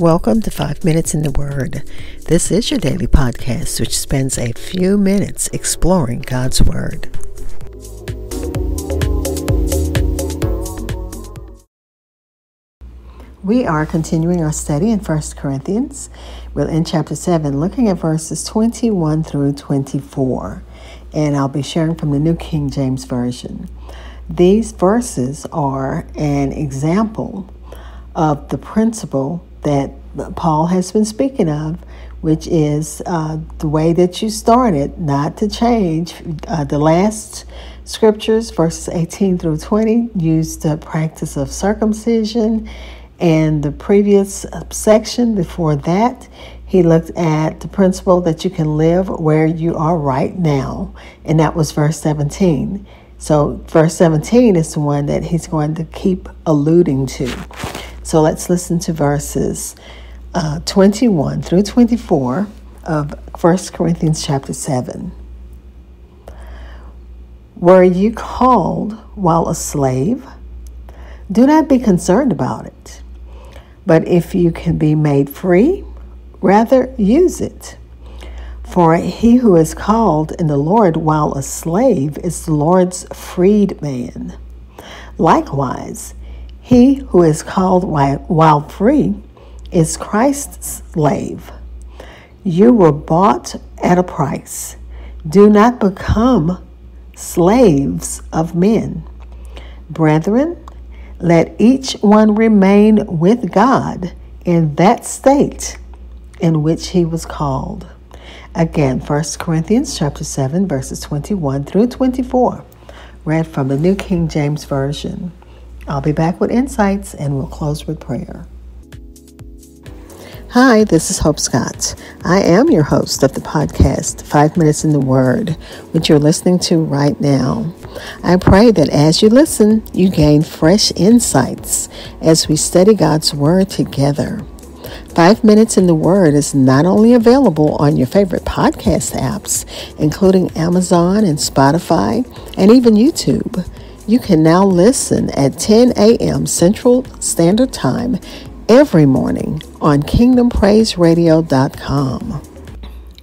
Welcome to Five Minutes in the Word. This is your daily podcast, which spends a few minutes exploring God's Word. We are continuing our study in 1 Corinthians. We're in chapter 7, looking at verses 21 through 24. And I'll be sharing from the New King James Version. These verses are an example of the principle that Paul has been speaking of, which is uh, the way that you started, not to change. Uh, the last scriptures, verses 18 through 20, used the practice of circumcision, and the previous section before that, he looked at the principle that you can live where you are right now, and that was verse 17. So, verse 17 is the one that he's going to keep alluding to. So let's listen to verses uh, 21 through 24 of 1 Corinthians chapter 7. Were you called while a slave? Do not be concerned about it. But if you can be made free, rather use it. For he who is called in the Lord while a slave is the Lord's freed man. Likewise, he who is called while free is Christ's slave. You were bought at a price. Do not become slaves of men. Brethren, let each one remain with God in that state in which he was called. Again, 1 Corinthians chapter 7 verses 21 through 24, read from the New King James Version. I'll be back with insights and we'll close with prayer. Hi, this is Hope Scott. I am your host of the podcast, Five Minutes in the Word, which you're listening to right now. I pray that as you listen, you gain fresh insights as we study God's Word together. Five Minutes in the Word is not only available on your favorite podcast apps, including Amazon and Spotify, and even YouTube you can now listen at 10 a.m. Central Standard Time every morning on kingdompraiseradio.com.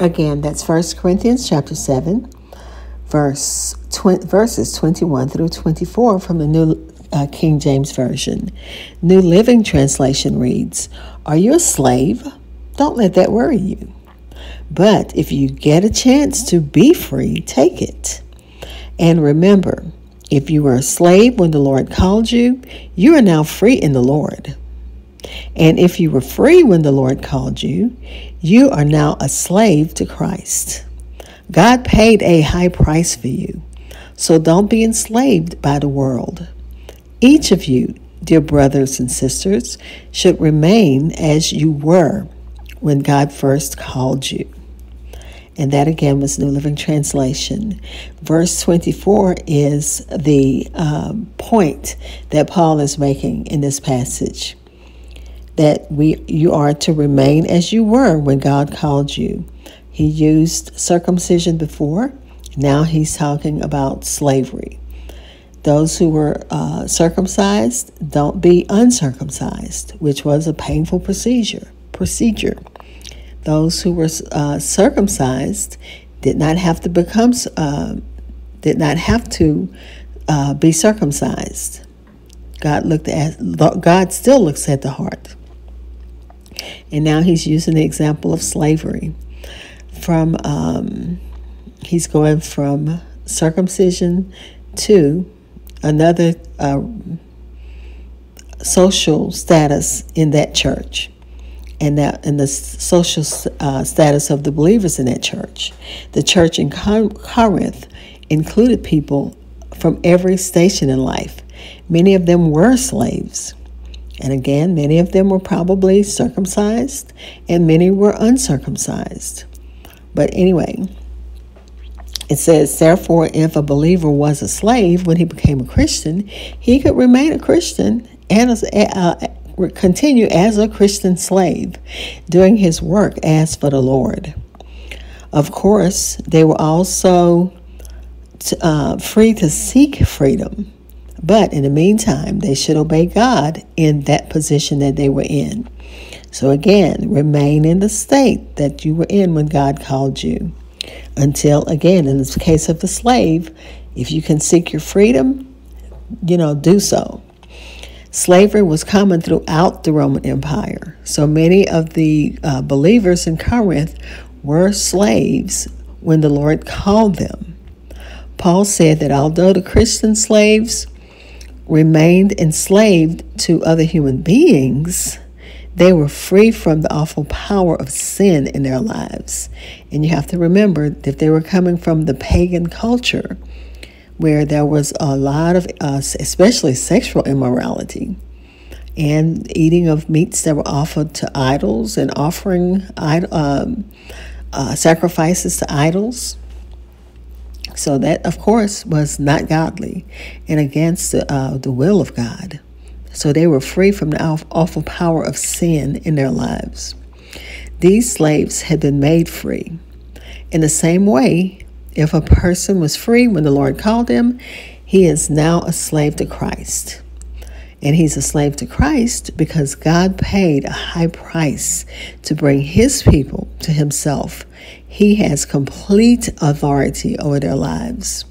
Again, that's 1 Corinthians chapter 7, verse tw- verses 21 through 24 from the New uh, King James Version. New Living Translation reads, Are you a slave? Don't let that worry you. But if you get a chance to be free, take it. And remember, if you were a slave when the Lord called you, you are now free in the Lord. And if you were free when the Lord called you, you are now a slave to Christ. God paid a high price for you, so don't be enslaved by the world. Each of you, dear brothers and sisters, should remain as you were when God first called you. And that again was New Living Translation. Verse 24 is the um, point that Paul is making in this passage that we you are to remain as you were when God called you. He used circumcision before. Now he's talking about slavery. Those who were uh, circumcised don't be uncircumcised, which was a painful procedure. Procedure. Those who were uh, circumcised did not have to become, uh, did not have to uh, be circumcised. God looked at, God still looks at the heart. And now he's using the example of slavery. From, um, he's going from circumcision to another uh, social status in that church and that and the social uh, status of the believers in that church. The church in Corinth included people from every station in life. Many of them were slaves. And again, many of them were probably circumcised, and many were uncircumcised. But anyway, it says, therefore, if a believer was a slave when he became a Christian, he could remain a Christian and a, uh, continue as a Christian slave, doing his work as for the Lord. Of course, they were also uh, free to seek freedom, but in the meantime, they should obey God in that position that they were in. So again, remain in the state that you were in when God called you. Until, again, in the case of the slave, if you can seek your freedom, you know, do so. Slavery was common throughout the Roman Empire. So many of the uh, believers in Corinth were slaves when the Lord called them. Paul said that although the Christian slaves remained enslaved to other human beings, they were free from the awful power of sin in their lives. And you have to remember that they were coming from the pagan culture where there was a lot of, uh, especially sexual immorality and eating of meats that were offered to idols and offering um, uh, sacrifices to idols. So that, of course, was not godly and against the, uh, the will of God. So they were free from the awful power of sin in their lives. These slaves had been made free. In the same way, if a person was free when the Lord called him, he is now a slave to Christ. And he's a slave to Christ because God paid a high price to bring his people to himself. He has complete authority over their lives.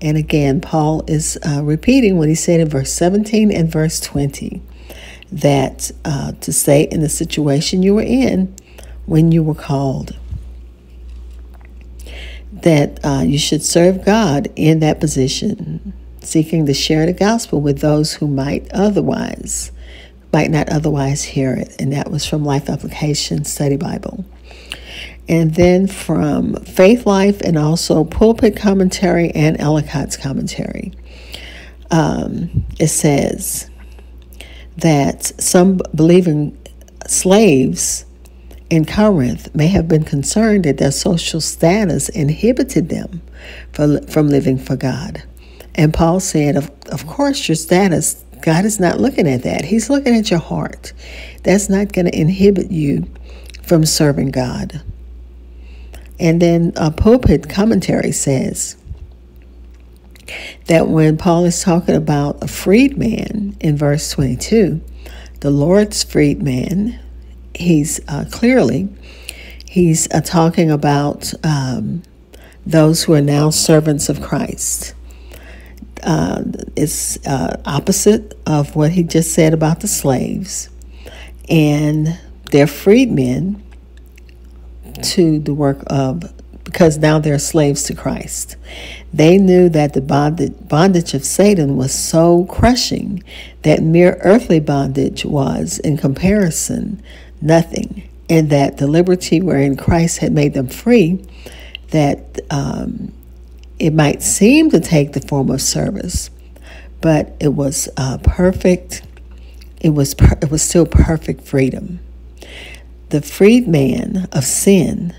And again, Paul is uh, repeating what he said in verse 17 and verse 20 that uh, to stay in the situation you were in when you were called. That uh, you should serve God in that position seeking to share the gospel with those who might otherwise might not otherwise hear it. And that was from life application study bible. And then from Faithlife and also pulpit commentary and ellicott's commentary. Um, it says that some believing slaves in Corinth may have been concerned that their social status inhibited them from living for God. And Paul said, of, of course, your status, God is not looking at that. He's looking at your heart. That's not going to inhibit you from serving God. And then a pulpit commentary says that when Paul is talking about a freedman in verse 22, the Lord's freedman, he's uh, clearly, he's uh, talking about um, those who are now servants of Christ uh, is uh, opposite of what he just said about the slaves. And they're freedmen to the work of, because now they're slaves to Christ. They knew that the bondage of Satan was so crushing that mere earthly bondage was, in comparison, nothing. And that the liberty wherein Christ had made them free, that um, it might seem to take the form of service, but it was uh, perfect. It was per- it was still perfect freedom. The freedman of sin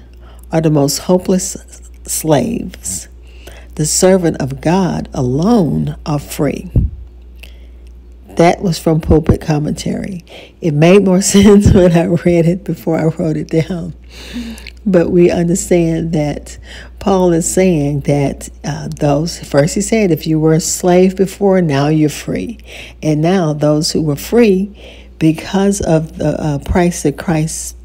are the most hopeless slaves. The servant of God alone are free. That was from pulpit commentary. It made more sense when I read it before I wrote it down. But we understand that Paul is saying that uh, those, first he said, if you were a slave before, now you're free. And now those who were free, because of the uh, price that Christ's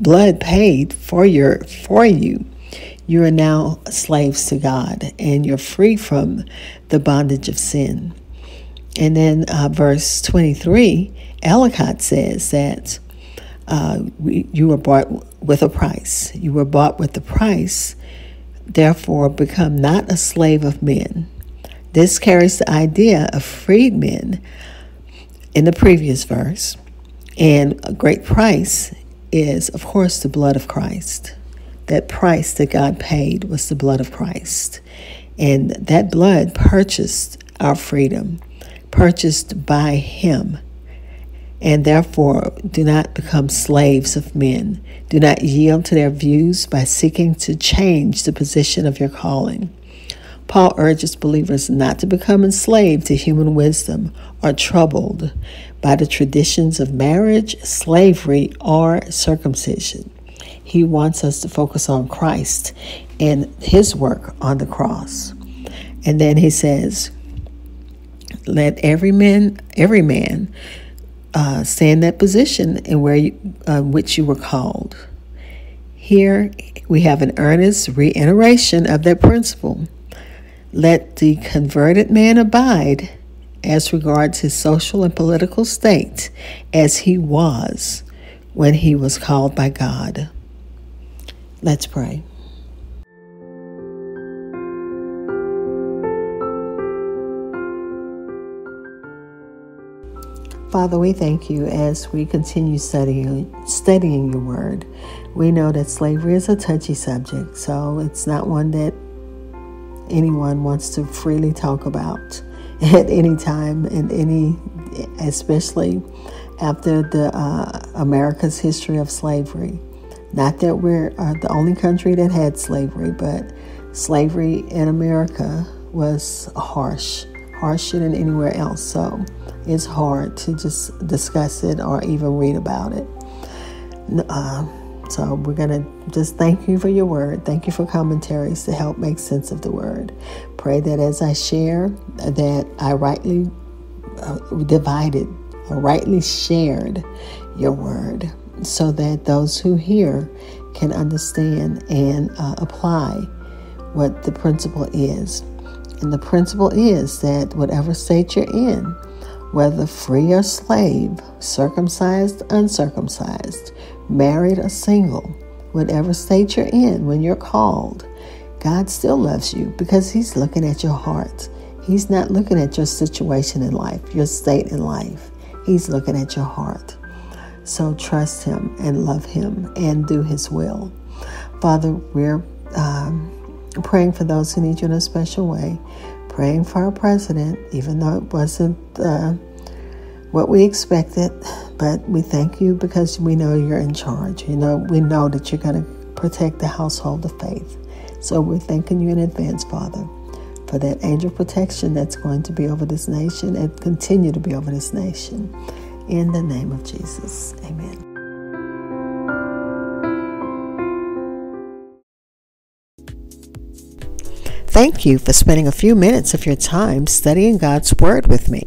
blood paid for your for you, you are now slaves to God and you're free from the bondage of sin. And then uh, verse 23, Ellicott says that uh, we, you were bought with a price. You were bought with the price Therefore, become not a slave of men. This carries the idea of freedmen in the previous verse. And a great price is, of course, the blood of Christ. That price that God paid was the blood of Christ. And that blood purchased our freedom, purchased by Him and therefore do not become slaves of men. Do not yield to their views by seeking to change the position of your calling. Paul urges believers not to become enslaved to human wisdom or troubled by the traditions of marriage, slavery, or circumcision. He wants us to focus on Christ and his work on the cross. And then he says, Let every man, every man uh, stay in that position in where you, uh, which you were called. Here we have an earnest reiteration of that principle. Let the converted man abide as regards his social and political state as he was when he was called by God. Let's pray. Father, we thank you as we continue studying studying your word. We know that slavery is a touchy subject, so it's not one that anyone wants to freely talk about at any time and any especially after the uh, America's history of slavery. Not that we're uh, the only country that had slavery, but slavery in America was harsh, harsher than anywhere else. So it's hard to just discuss it or even read about it. Uh, so we're going to just thank you for your word. Thank you for commentaries to help make sense of the word. Pray that as I share, that I rightly uh, divided rightly shared your word so that those who hear can understand and uh, apply what the principle is. And the principle is that whatever state you're in, whether free or slave, circumcised, uncircumcised, married or single, whatever state you're in when you're called, God still loves you because He's looking at your heart. He's not looking at your situation in life, your state in life. He's looking at your heart. So trust Him and love Him and do His will. Father, we're um, praying for those who need you in a special way, praying for our president, even though it wasn't uh, what we expected, but we thank you because we know you're in charge. You know, we know that you're going to protect the household of faith. So we're thanking you in advance, Father, for that angel protection that's going to be over this nation and continue to be over this nation. In the name of Jesus, amen. Thank you for spending a few minutes of your time studying God's Word with me.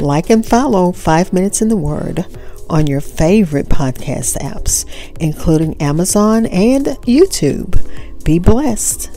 Like and follow 5 Minutes in the Word on your favorite podcast apps, including Amazon and YouTube. Be blessed.